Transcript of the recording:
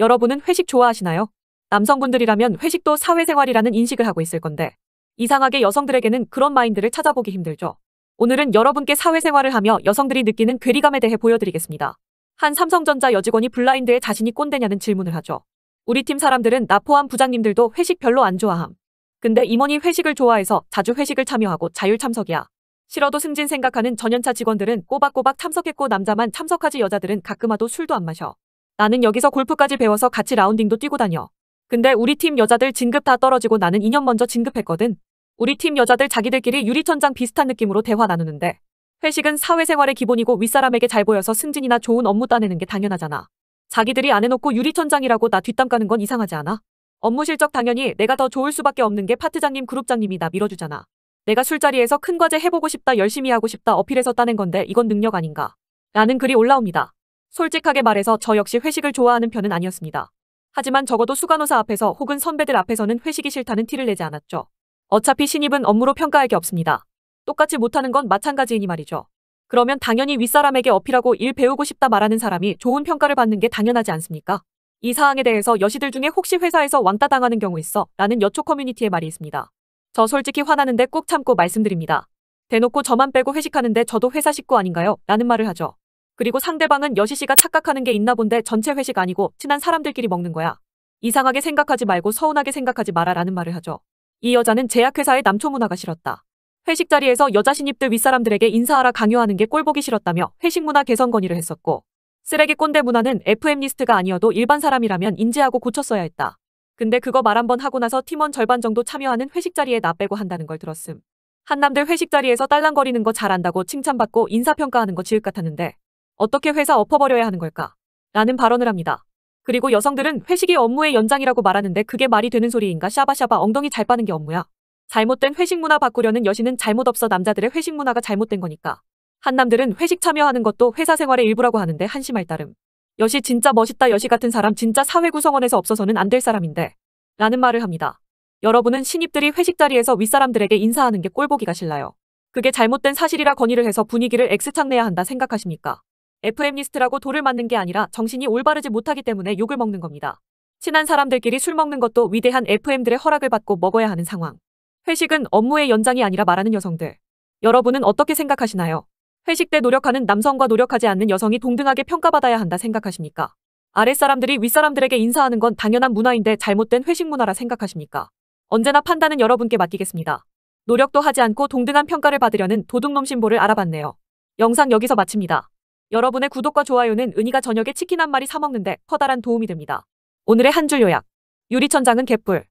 여러분은 회식 좋아하시나요? 남성분들이라면 회식도 사회생활이라는 인식을 하고 있을 건데 이상하게 여성들에게는 그런 마인드를 찾아보기 힘들죠. 오늘은 여러분께 사회생활을 하며 여성들이 느끼는 괴리감에 대해 보여드리겠습니다. 한 삼성전자 여직원이 블라인드에 자신이 꼰대냐는 질문을 하죠. 우리 팀 사람들은 나 포함 부장님들도 회식 별로 안 좋아함. 근데 임원이 회식을 좋아해서 자주 회식을 참여하고 자율 참석이야. 싫어도 승진 생각하는 전연차 직원들은 꼬박꼬박 참석했고 남자만 참석하지 여자들은 가끔 와도 술도 안 마셔. 나는 여기서 골프까지 배워서 같이 라운딩도 뛰고 다녀. 근데 우리 팀 여자들 진급 다 떨어지고 나는 2년 먼저 진급했거든. 우리 팀 여자들 자기들끼리 유리천장 비슷한 느낌으로 대화 나누는데 회식은 사회생활의 기본이고 윗사람에게 잘 보여서 승진이나 좋은 업무 따내는 게 당연하잖아. 자기들이 안 해놓고 유리천장이라고 나 뒷담 까는 건 이상하지 않아? 업무 실적 당연히 내가 더 좋을 수밖에 없는 게 파트장님 그룹장님이 나 밀어주잖아. 내가 술자리에서 큰 과제 해보고 싶다 열심히 하고 싶다 어필해서 따낸 건데 이건 능력 아닌가. 라는 글이 올라옵니다. 솔직하게 말해서 저 역시 회식을 좋아하는 편은 아니었습니다. 하지만 적어도 수간호사 앞에서 혹은 선배들 앞에서는 회식이 싫다는 티를 내지 않았죠. 어차피 신입은 업무로 평가할 게 없습니다. 똑같이 못하는 건 마찬가지이니 말이죠. 그러면 당연히 윗사람에게 어필하고 일 배우고 싶다 말하는 사람이 좋은 평가를 받는 게 당연하지 않습니까? 이 사항에 대해서 여시들 중에 혹시 회사에서 왕따 당하는 경우 있어? 라는 여초 커뮤니티의 말이 있습니다. 저 솔직히 화나는데 꾹 참고 말씀드립니다. 대놓고 저만 빼고 회식하는데 저도 회사 식구 아닌가요? 라는 말을 하죠. 그리고 상대방은 여시 씨가 착각하는 게 있나 본데 전체 회식 아니고 친한 사람들끼리 먹는 거야. 이상하게 생각하지 말고 서운하게 생각하지 마라 라는 말을 하죠. 이 여자는 제약회사의 남초 문화가 싫었다. 회식 자리에서 여자 신입들 윗사람들에게 인사하라 강요하는 게 꼴보기 싫었다며 회식 문화 개선 건의를 했었고 쓰레기 꼰대 문화는 페미니스트가 아니어도 일반 사람이라면 인지하고 고쳤어야 했다. 근데 그거 말 한 번 하고 나서 팀원 절반 정도 참여하는 회식 자리에 나 빼고 한다는 걸 들었음. 한남들 회식 자리에서 딸랑거리는 거 잘한다고 칭찬받고 인사평가하는 거 지읒 같았는데 어떻게 회사 엎어버려야 하는 걸까? 라는 발언을 합니다. 그리고 여성들은 회식이 업무의 연장이라고 말하는데 그게 말이 되는 소리인가 샤바샤바 엉덩이 잘 빠는 게 업무야. 잘못된 회식 문화 바꾸려는 여신은 잘못 없어 남자들의 회식 문화가 잘못된 거니까. 한남들은 회식 참여하는 것도 회사 생활의 일부라고 하는데 한심할 따름. 여시 진짜 멋있다 여시 같은 사람 진짜 사회 구성원에서 없어서는 안 될 사람인데. 라는 말을 합니다. 여러분은 신입들이 회식 자리에서 윗사람들에게 인사하는 게 꼴보기가 싫나요? 그게 잘못된 사실이라 건의를 해서 분위기를 X창내야 한다 생각하십니까? FM 리스트라고 돌을 맞는 게 아니라 정신이 올바르지 못하기 때문에 욕을 먹는 겁니다. 친한 사람들끼리 술 먹는 것도 위대한 FM들의 허락을 받고 먹어야 하는 상황. 회식은 업무의 연장이 아니라 말하는 여성들. 여러분은 어떻게 생각하시나요? 회식 때 노력하는 남성과 노력하지 않는 여성이 동등하게 평가받아야 한다 생각하십니까? 아랫사람들이 윗사람들에게 인사하는 건 당연한 문화인데 잘못된 회식 문화라 생각하십니까? 언제나 판단은 여러분께 맡기겠습니다. 노력도 하지 않고 동등한 평가를 받으려는 도둑놈 심보를 알아봤네요. 영상 여기서 마칩니다. 여러분의 구독과 좋아요는 은희가 저녁에 치킨 한 마리 사 먹는데 커다란 도움이 됩니다. 오늘의 한 줄 요약. 유리천장은 개뿔.